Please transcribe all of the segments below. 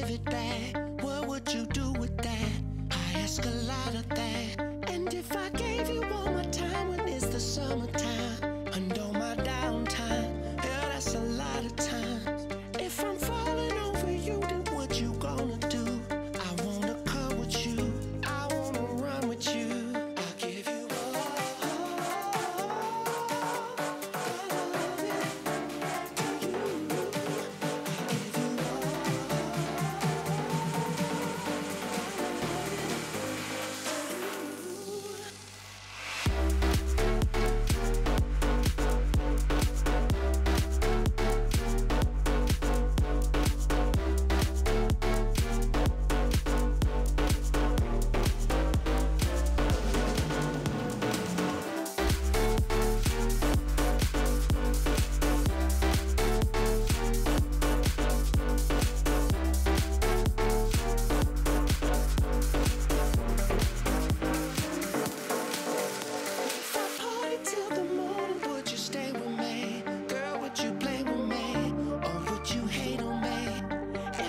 give it back, what would you do with that? I ask a lot of that. And if I gave you all my time when it's the summertime, and all my downtime, yeah, that's a lot of time.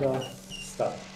the stuff.